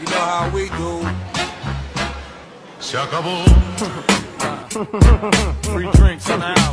You know how we do. Se. Free drinks in the.